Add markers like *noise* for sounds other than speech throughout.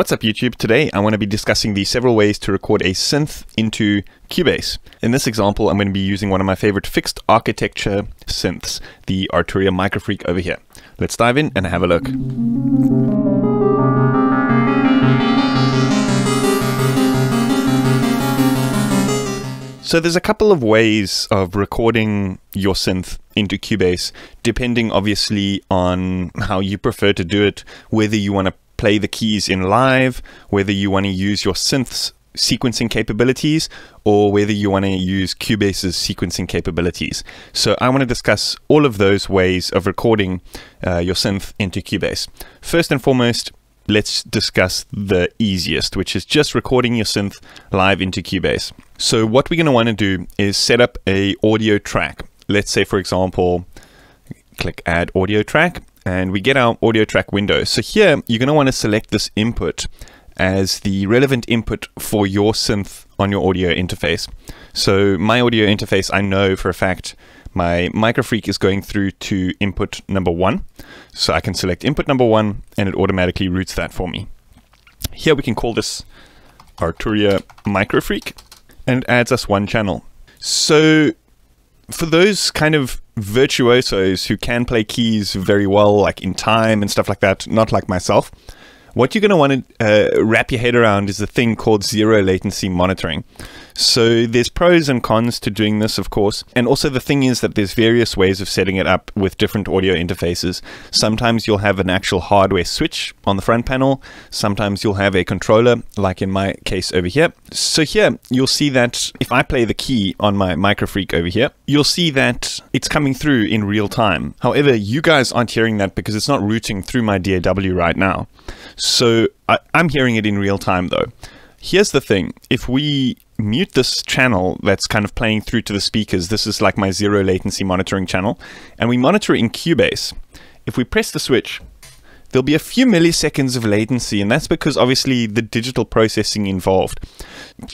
What's up YouTube? Today I want to be discussing the several ways to record a synth into Cubase. In this example I'm going to be using one of my favorite fixed architecture synths, the Arturia Microfreak over here. Let's dive in and have a look. So there's a couple of ways of recording your synth into Cubase, depending obviously on how you prefer to do it, whether you want to play the keys in live, whether you want to use your synth's sequencing capabilities, or whether you want to use Cubase's sequencing capabilities. So I want to discuss all of those ways of recording uh, your synth into Cubase. First and foremost, let's discuss the easiest, which is just recording your synth live into Cubase. So what we're going to want to do is set up a audio track. Let's say, for example, click add audio track and we get our audio track window. So here you're going to want to select this input as the relevant input for your synth on your audio interface. So my audio interface, I know for a fact my Microfreak is going through to input number one. So I can select input number one and it automatically routes that for me. Here we can call this Arturia Microfreak and it adds us one channel. So for those kind of virtuosos who can play keys very well, like in time and stuff like that, not like myself, what you're going to want to uh, wrap your head around is a thing called zero latency monitoring. So there's pros and cons to doing this, of course. And also the thing is that there's various ways of setting it up with different audio interfaces. Sometimes you'll have an actual hardware switch on the front panel. Sometimes you'll have a controller, like in my case over here. So here you'll see that if I play the key on my Microfreak over here, you'll see that it's coming through in real time. However, you guys aren't hearing that because it's not routing through my DAW right now. So I, I'm hearing it in real time though. Here's the thing. If we mute this channel that's kind of playing through to the speakers, this is like my zero latency monitoring channel, and we monitor in Cubase. If we press the switch, there'll be a few milliseconds of latency, and that's because obviously the digital processing involved.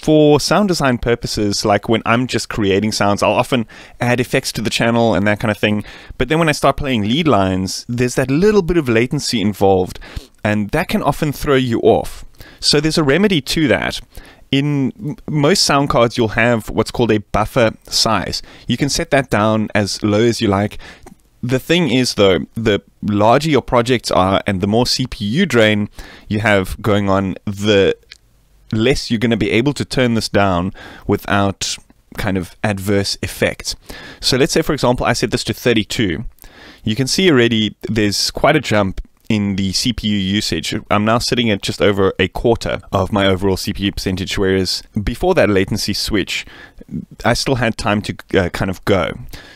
For sound design purposes, like when I'm just creating sounds, I'll often add effects to the channel and that kind of thing. But then when I start playing lead lines, there's that little bit of latency involved, and that can often throw you off. So there's a remedy to that. In most sound cards, you'll have what's called a buffer size. You can set that down as low as you like. The thing is, though, the larger your projects are and the more CPU drain you have going on, the less you're going to be able to turn this down without kind of adverse effects. So let's say, for example, I set this to 32. You can see already there's quite a jump in the CPU usage. I'm now sitting at just over a quarter of my overall CPU percentage, whereas before that latency switch, I still had time to uh, kind of go.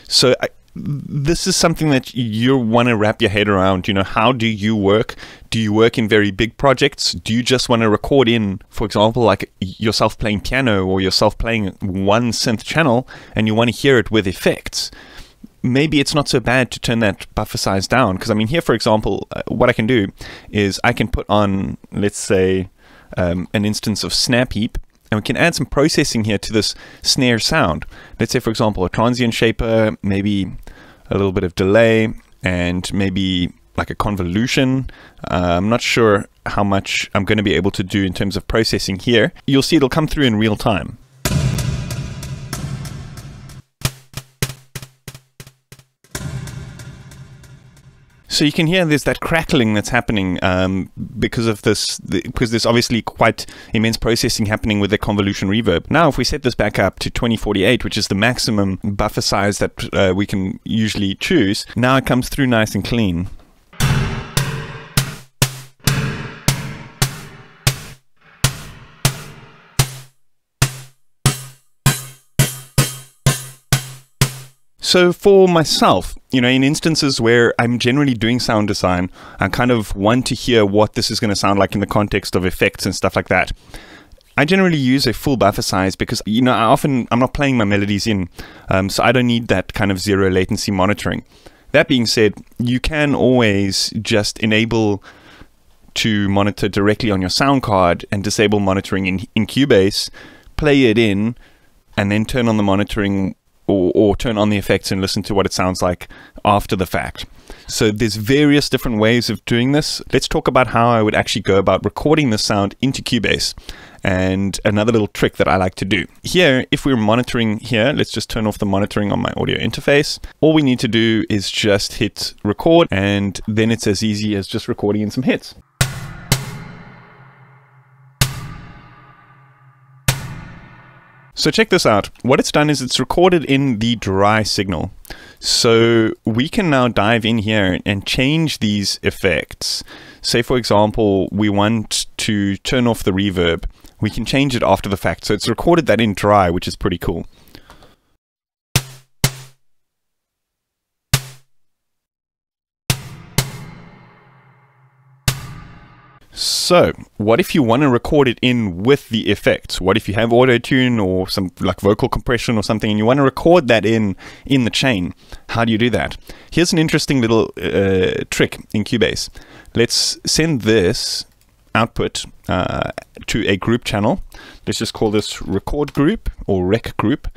So I, this is something that you want to wrap your head around. You know, how do you work? Do you work in very big projects? Do you just want to record in, for example, like yourself playing piano or yourself playing one synth channel and you want to hear it with effects? Maybe it's not so bad to turn that buffer size down. Because I mean, here, for example, uh, what I can do is I can put on, let's say, um, an instance of Snap Heap, and we can add some processing here to this snare sound. Let's say, for example, a transient shaper, maybe a little bit of delay, and maybe like a convolution. Uh, I'm not sure how much I'm going to be able to do in terms of processing here. You'll see it'll come through in real time. So you can hear there's that crackling that's happening um, because of this, the, because there's obviously quite immense processing happening with the convolution reverb. Now, if we set this back up to 2048, which is the maximum buffer size that uh, we can usually choose, now it comes through nice and clean. So for myself, you know, in instances where I'm generally doing sound design, I kind of want to hear what this is going to sound like in the context of effects and stuff like that. I generally use a full buffer size because you know I often I'm not playing my melodies in, um, so I don't need that kind of zero latency monitoring. That being said, you can always just enable to monitor directly on your sound card and disable monitoring in, in Cubase, play it in, and then turn on the monitoring or, or turn on the effects and listen to what it sounds like after the fact. So there's various different ways of doing this. Let's talk about how I would actually go about recording the sound into Cubase and another little trick that I like to do. Here, if we're monitoring here, let's just turn off the monitoring on my audio interface. All we need to do is just hit record and then it's as easy as just recording in some hits. So check this out. What it's done is it's recorded in the dry signal. So we can now dive in here and change these effects. Say, for example, we want to turn off the reverb. We can change it after the fact. So it's recorded that in dry, which is pretty cool. So, what if you want to record it in with the effects? What if you have auto tune or some like vocal compression or something and you want to record that in in the chain? How do you do that? Here's an interesting little uh, trick in Cubase. Let's send this output uh, to a group channel. Let's just call this record group or rec group.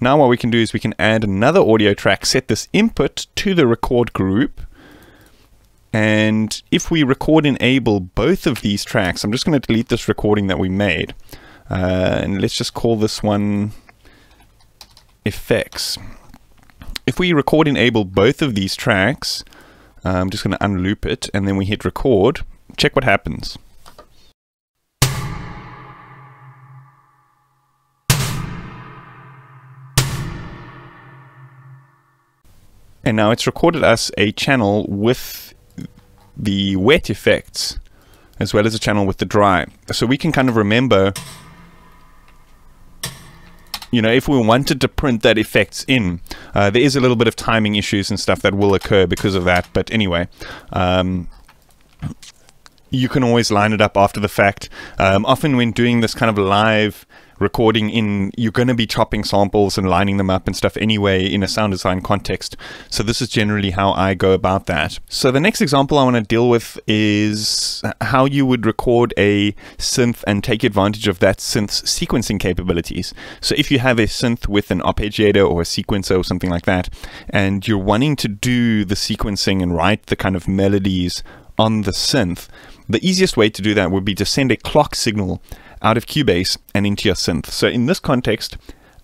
Now what we can do is we can add another audio track, set this input to the record group, and if we record enable both of these tracks, I'm just going to delete this recording that we made. Uh, and let's just call this one effects. If we record enable both of these tracks, uh, I'm just going to unloop it and then we hit record. Check what happens. And now it's recorded us a channel with the wet effects as well as a channel with the dry. So we can kind of remember, you know, if we wanted to print that effects in, uh, there is a little bit of timing issues and stuff that will occur because of that. But anyway, um, you can always line it up after the fact. Um, often when doing this kind of live recording in, you're going to be chopping samples and lining them up and stuff anyway in a sound design context. So this is generally how I go about that. So the next example I want to deal with is how you would record a synth and take advantage of that synth's sequencing capabilities. So if you have a synth with an arpeggiator or a sequencer or something like that, and you're wanting to do the sequencing and write the kind of melodies on the synth, the easiest way to do that would be to send a clock signal out of Cubase and into your synth. So in this context,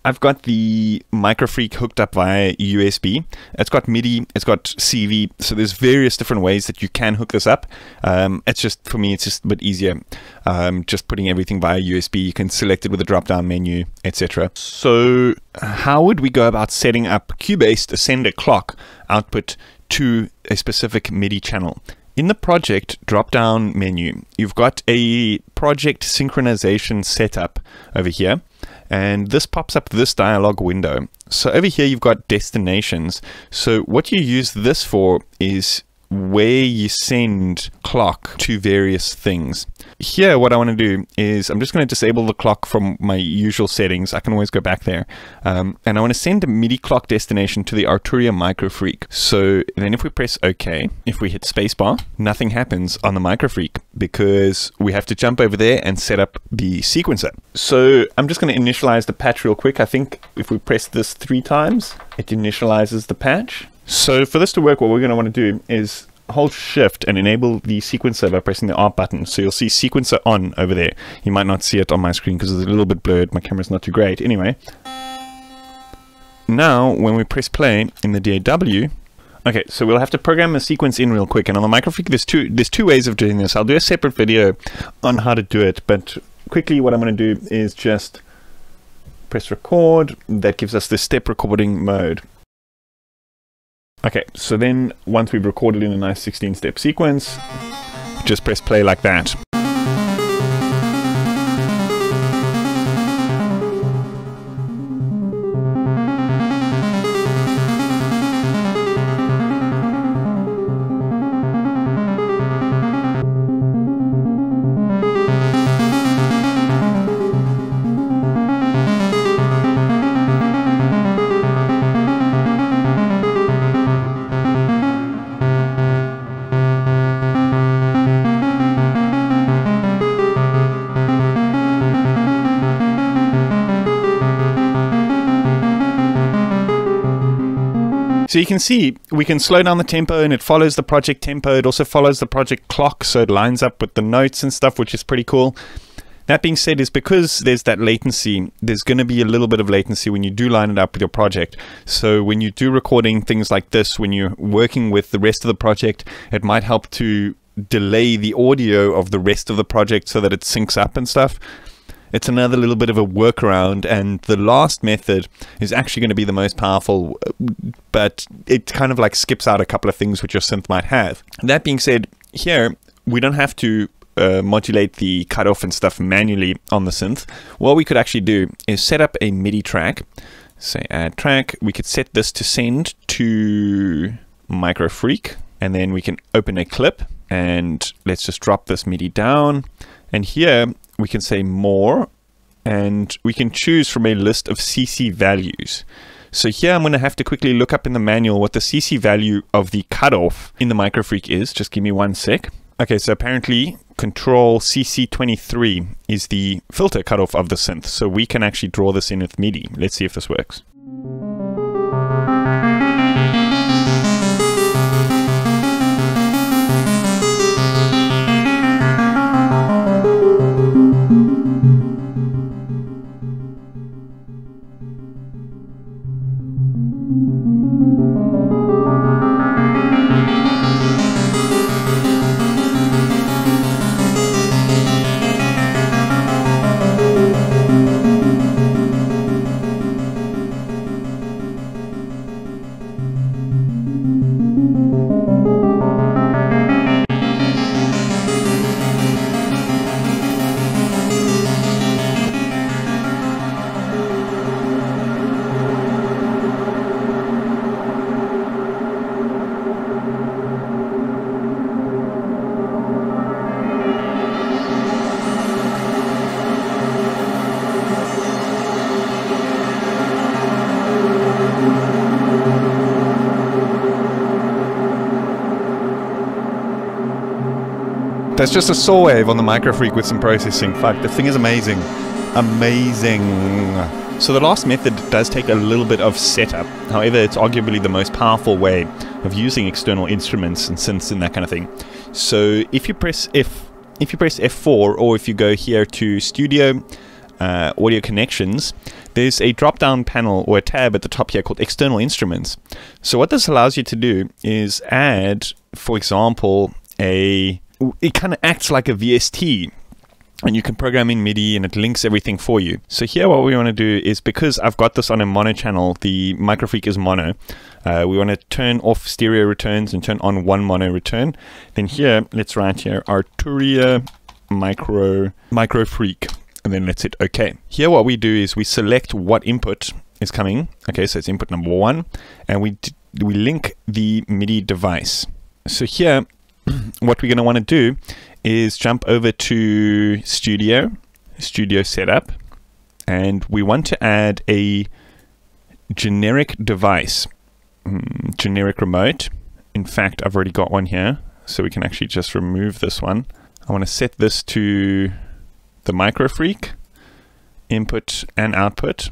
I've got the Microfreak hooked up via USB. It's got MIDI, it's got CV, so there's various different ways that you can hook this up. Um, it's just, for me, it's just a bit easier. Um, just putting everything via USB, you can select it with a drop-down menu, etc. So how would we go about setting up Cubase to send a clock output to a specific MIDI channel? In the project drop down menu, you've got a project synchronization setup over here, and this pops up this dialog window. So over here, you've got destinations. So what you use this for is where you send clock to various things. Here, what I want to do is I'm just going to disable the clock from my usual settings. I can always go back there. Um, and I want to send a MIDI clock destination to the Arturia Microfreak. So then if we press OK, if we hit spacebar, nothing happens on the Microfreak because we have to jump over there and set up the sequencer. So I'm just going to initialize the patch real quick. I think if we press this three times, it initializes the patch. So for this to work, what we're going to want to do is hold shift and enable the sequencer by pressing the R button. So you'll see sequencer on over there. You might not see it on my screen because it's a little bit blurred. My camera's not too great. Anyway, now when we press play in the DAW, okay, so we'll have to program a sequence in real quick. And on the Microfreak, there's two, there's two ways of doing this. I'll do a separate video on how to do it. But quickly, what I'm going to do is just press record. That gives us the step recording mode. Okay, so then once we've recorded in a nice 16 step sequence, just press play like that. So you can see we can slow down the tempo and it follows the project tempo. It also follows the project clock, so it lines up with the notes and stuff, which is pretty cool. That being said, is because there's that latency, there's going to be a little bit of latency when you do line it up with your project. So when you do recording things like this, when you're working with the rest of the project, it might help to delay the audio of the rest of the project so that it syncs up and stuff. It's another little bit of a workaround, and the last method is actually going to be the most powerful, but it kind of like skips out a couple of things which your synth might have. That being said, here we don't have to uh, modulate the cutoff and stuff manually on the synth. What we could actually do is set up a MIDI track. Say add track. We could set this to send to Microfreak, and then we can open a clip and let's just drop this MIDI down. And here we can say more and we can choose from a list of CC values. So here I'm going to have to quickly look up in the manual what the CC value of the cutoff in the Microfreak is. Just give me one sec. Okay, so apparently control CC23 is the filter cutoff of the synth. So we can actually draw this in with MIDI. Let's see if this works. That's just a saw wave on the some processing. Fuck, the thing is amazing. Amazing. So the last method does take a little bit of setup. However, it's arguably the most powerful way of using external instruments and synths and that kind of thing. So if you press F, if you press F4, or if you go here to Studio, uh, Audio Connections, there's a drop-down panel or a tab at the top here called External Instruments. So what this allows you to do is add, for example, a it kind of acts like a VST and you can program in MIDI and it links everything for you. So here what we want to do is because I've got this on a mono channel, the Microfreak is mono, uh, we want to turn off stereo returns and turn on one mono return. Then here, let's write here Arturia Micro Microfreak and then let's hit OK. Here what we do is we select what input is coming. Okay, so it's input number one and we, we link the MIDI device. So here *clears throat* what we're going to want to do is jump over to Studio, Studio Setup, and we want to add a generic device, mm, generic remote. In fact, I've already got one here, so we can actually just remove this one. I want to set this to the Microfreak, input and output.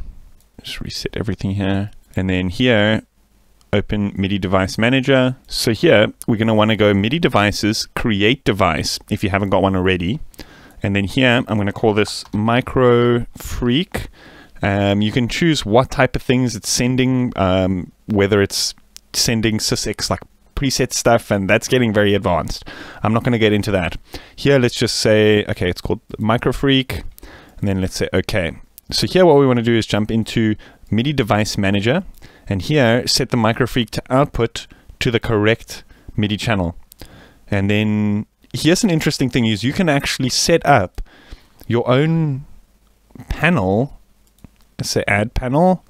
Just reset everything here. And then here, open MIDI device manager. So here we're going to want to go MIDI devices, create device if you haven't got one already. And then here I'm going to call this Microfreak. Um, you can choose what type of things it's sending, um, whether it's sending SysEx like preset stuff, and that's getting very advanced. I'm not going to get into that. Here, let's just say, okay, it's called Microfreak. and then let's say okay. So here what we want to do is jump into MIDI device manager and here, set the Microfreak to output to the correct MIDI channel. And then here's an interesting thing is you can actually set up your own panel, let's say add panel,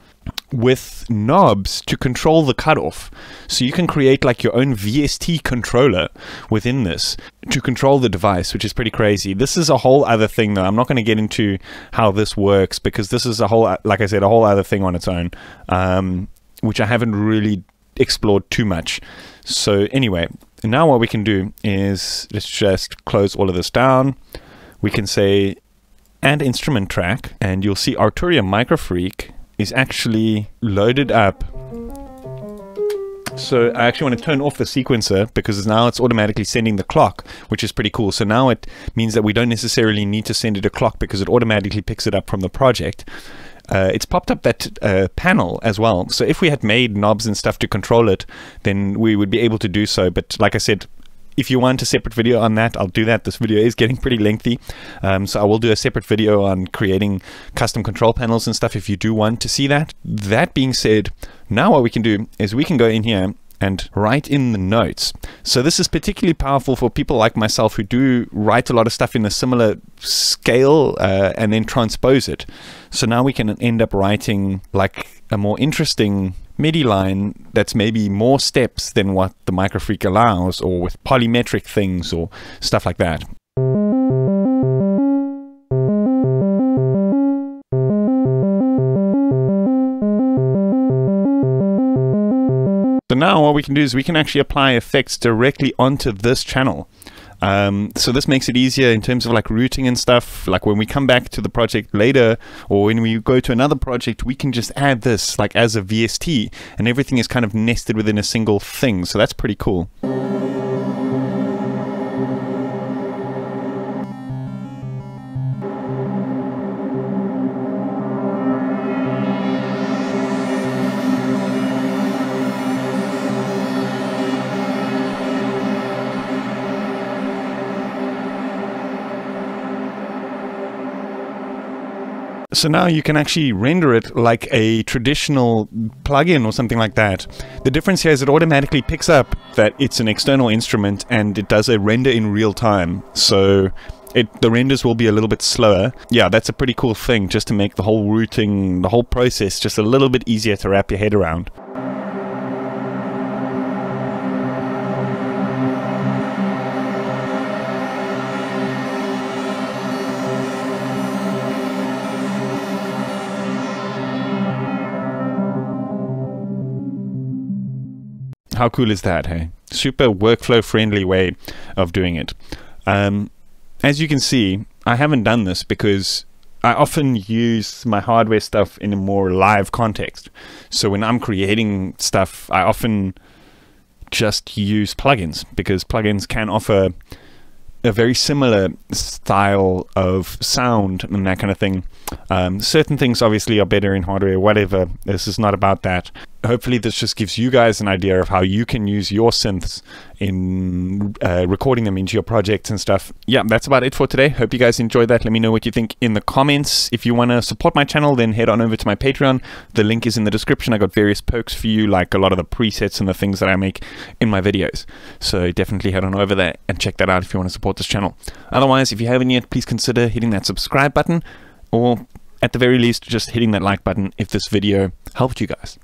with knobs to control the cutoff. So you can create like your own VST controller within this to control the device, which is pretty crazy. This is a whole other thing though. I'm not going to get into how this works because this is a whole, like I said, a whole other thing on its own. Um, which I haven't really explored too much. So anyway, now what we can do is let's just close all of this down. We can say add instrument track and you'll see Arturia Microfreak is actually loaded up So I actually want to turn off the sequencer because now it's automatically sending the clock, which is pretty cool. So now it means that we don't necessarily need to send it a clock because it automatically picks it up from the project. Uh, it's popped up that uh, panel as well. So if we had made knobs and stuff to control it, then we would be able to do so. But like I said, if you want a separate video on that, I'll do that. This video is getting pretty lengthy. Um, so I will do a separate video on creating custom control panels and stuff if you do want to see that. That being said, now what we can do is we can go in here and write in the notes. So this is particularly powerful for people like myself who do write a lot of stuff in a similar scale uh, and then transpose it. So now we can end up writing like a more interesting MIDI line that's maybe more steps than what the Microfreak allows or with polymetric things or stuff like that. So now what we can do is we can actually apply effects directly onto this channel. Um, so this makes it easier in terms of like routing and stuff. Like when we come back to the project later, or when we go to another project, we can just add this like as a VST, and everything is kind of nested within a single thing. So that's pretty cool. So now you can actually render it like a traditional plugin or something like that. The difference here is it automatically picks up that it's an external instrument and it does a render in real time. So it the renders will be a little bit slower. Yeah, that's a pretty cool thing just to make the whole routing, the whole process just a little bit easier to wrap your head around. How cool is that, hey? Super workflow friendly way of doing it. Um, as you can see, I haven't done this because I often use my hardware stuff in a more live context. So when I'm creating stuff, I often just use plugins because plugins can offer a very similar style of sound and that kind of thing. Um, certain things obviously are better in hardware, whatever. This is not about that. Hopefully, this just gives you guys an idea of how you can use your synths in uh, recording them into your projects and stuff. Yeah, that's about it for today. Hope you guys enjoyed that. Let me know what you think in the comments. If you want to support my channel, then head on over to my Patreon. The link is in the description. I got various perks for you, like a lot of the presets and the things that I make in my videos. So definitely head on over there and check that out if you want to support this channel. Otherwise, if you haven't yet, please consider hitting that subscribe button or at the very least, just hitting that like button if this video helped you guys.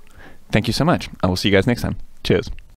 Thank you so much. I will see you guys next time. Cheers.